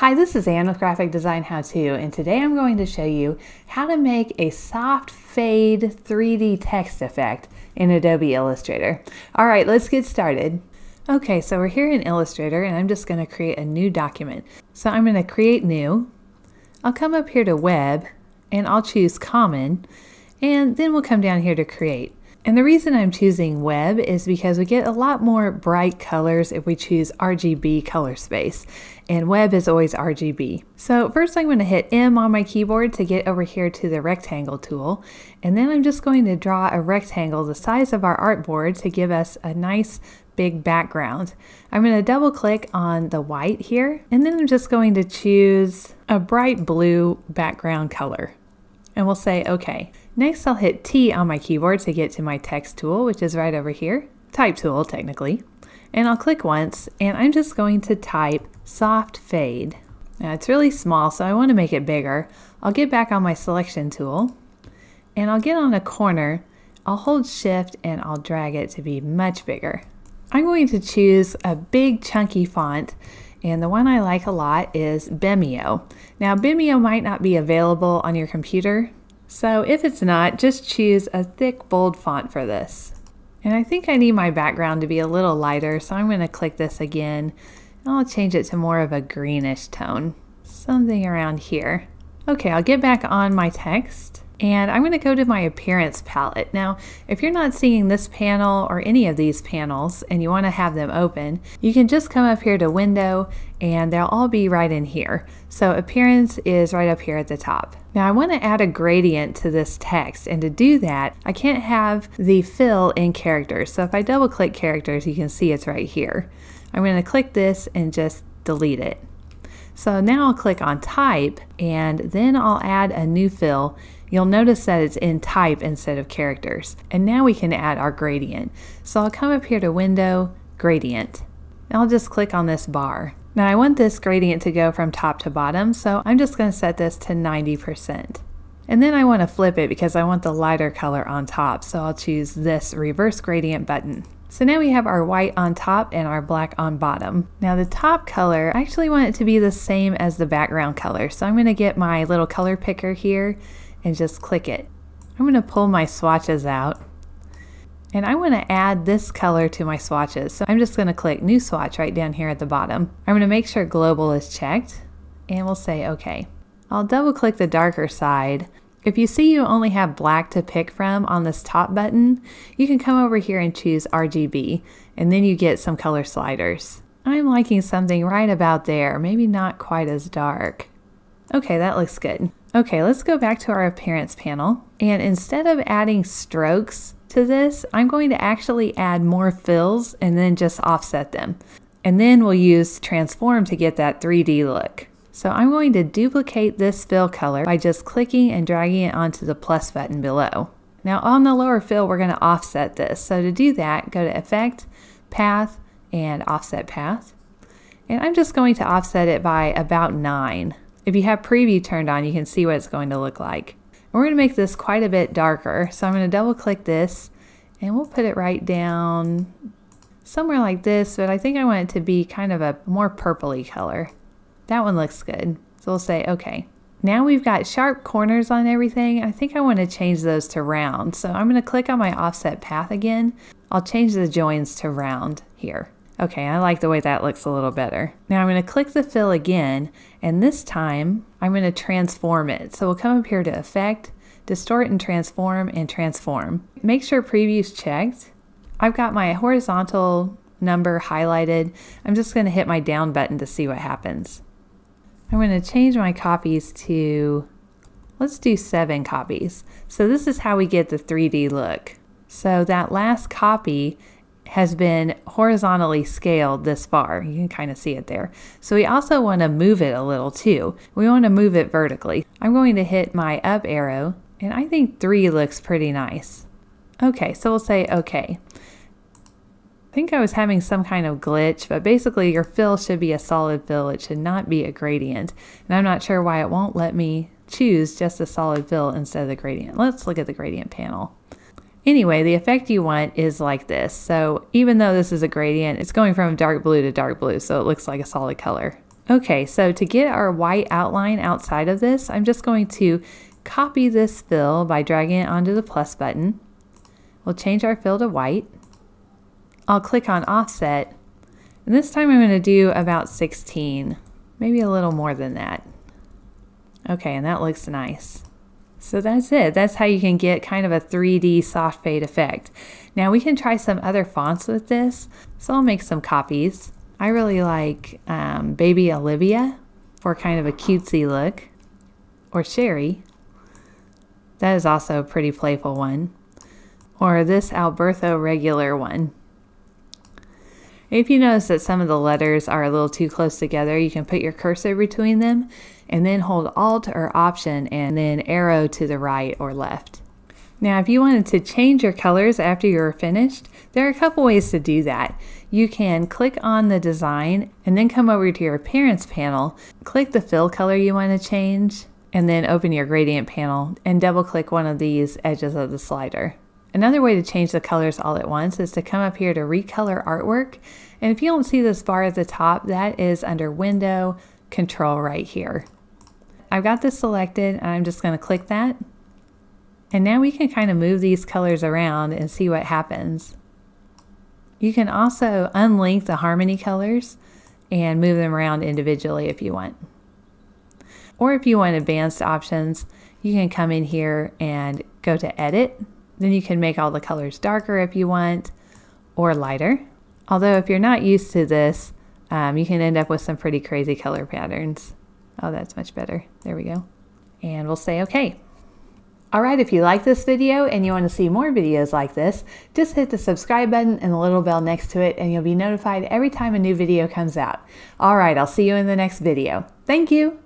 Hi, this is Anne with Graphic Design How To, and today I'm going to show you how to make a soft fade 3D text effect in Adobe Illustrator. All right, let's get started. Okay, so we're here in Illustrator, and I'm just going to create a new document. So I'm going to create new. I'll come up here to Web, and I'll choose Common, and then we'll come down here to Create. And the reason I'm choosing web is because we get a lot more bright colors if we choose RGB color space. And web is always RGB. So first I'm going to hit M on my keyboard to get over here to the rectangle tool. And then I'm just going to draw a rectangle the size of our artboard to give us a nice big background. I'm going to double click on the white here. And then I'm just going to choose a bright blue background color. And we'll say OK. Next, I'll hit T on my keyboard to get to my text tool, which is right over here, type tool technically. And I'll click once, and I'm just going to type soft fade. Now it's really small, so I want to make it bigger. I'll get back on my selection tool, and I'll get on a corner. I'll hold shift and I'll drag it to be much bigger. I'm going to choose a big chunky font and the one I like a lot is Bimeo. Now Bimeo might not be available on your computer, so if it's not, just choose a thick bold font for this. And I think I need my background to be a little lighter, so I'm going to click this again. And I'll change it to more of a greenish tone, something around here. Okay, I'll get back on my text and I'm going to go to my appearance palette. Now, if you're not seeing this panel or any of these panels and you want to have them open, you can just come up here to window and they'll all be right in here. So appearance is right up here at the top. Now I want to add a gradient to this text and to do that, I can't have the fill in characters. So if I double click characters, you can see it's right here. I'm going to click this and just delete it. So now I'll click on type and then I'll add a new fill you'll notice that it's in type instead of characters. And now we can add our gradient. So I'll come up here to Window, Gradient. And I'll just click on this bar. Now I want this gradient to go from top to bottom, so I'm just going to set this to 90%. And then I want to flip it because I want the lighter color on top, so I'll choose this reverse gradient button. So now we have our white on top and our black on bottom. Now the top color, I actually want it to be the same as the background color. So I'm going to get my little color picker here and just click it. I'm going to pull my swatches out and I want to add this color to my swatches. So I'm just going to click new swatch right down here at the bottom. I'm going to make sure global is checked and we'll say OK. I'll double click the darker side. If you see you only have black to pick from on this top button, you can come over here and choose RGB and then you get some color sliders. I'm liking something right about there, maybe not quite as dark. Okay, that looks good. Okay, let's go back to our appearance panel. And instead of adding strokes to this, I'm going to actually add more fills and then just offset them. And then we'll use transform to get that 3D look. So I'm going to duplicate this fill color by just clicking and dragging it onto the plus button below. Now on the lower fill, we're going to offset this. So to do that, go to Effect, Path, and Offset Path. And I'm just going to offset it by about 9. If you have preview turned on, you can see what it's going to look like. we're going to make this quite a bit darker. So I'm going to double click this and we'll put it right down somewhere like this, but I think I want it to be kind of a more purpley color. That one looks good. So we'll say, okay. Now we've got sharp corners on everything. I think I want to change those to round. So I'm going to click on my offset path again. I'll change the joins to round here. Okay, I like the way that looks a little better. Now I'm going to click the fill again, and this time I'm going to transform it. So we'll come up here to Effect, Distort and Transform, and Transform. Make sure Preview's checked. I've got my horizontal number highlighted. I'm just going to hit my down button to see what happens. I'm going to change my copies to, let's do seven copies. So this is how we get the 3D look. So that last copy has been horizontally scaled this far. You can kind of see it there. So we also want to move it a little too. We want to move it vertically. I'm going to hit my up arrow and I think 3 looks pretty nice. Okay, so we'll say okay. I think I was having some kind of glitch, but basically your fill should be a solid fill. It should not be a gradient. And I'm not sure why it won't let me choose just a solid fill instead of the gradient. Let's look at the gradient panel. Anyway, the effect you want is like this. So even though this is a gradient, it's going from dark blue to dark blue, so it looks like a solid color. Okay, so to get our white outline outside of this, I'm just going to copy this fill by dragging it onto the plus button. We'll change our fill to white. I'll click on offset, and this time I'm going to do about 16, maybe a little more than that. Okay, and that looks nice. So that's it. That's how you can get kind of a 3D soft fade effect. Now we can try some other fonts with this. So I'll make some copies. I really like um, Baby Olivia for kind of a cutesy look, or Sherry. That is also a pretty playful one. Or this Alberto regular one. If you notice that some of the letters are a little too close together, you can put your cursor between them and then hold Alt or Option and then arrow to the right or left. Now, if you wanted to change your colors after you're finished, there are a couple ways to do that. You can click on the design and then come over to your appearance panel, click the fill color you want to change, and then open your gradient panel and double click one of these edges of the slider. Another way to change the colors all at once is to come up here to recolor artwork. And if you don't see this bar at the top, that is under window control right here. I've got this selected and I'm just going to click that and now we can kind of move these colors around and see what happens. You can also unlink the harmony colors and move them around individually if you want. Or if you want advanced options, you can come in here and go to edit. Then you can make all the colors darker if you want or lighter. Although if you're not used to this, um, you can end up with some pretty crazy color patterns. Oh, that's much better. There we go. And we'll say okay. Alright, if you like this video and you want to see more videos like this, just hit the subscribe button and the little bell next to it and you'll be notified every time a new video comes out. Alright, I'll see you in the next video. Thank you!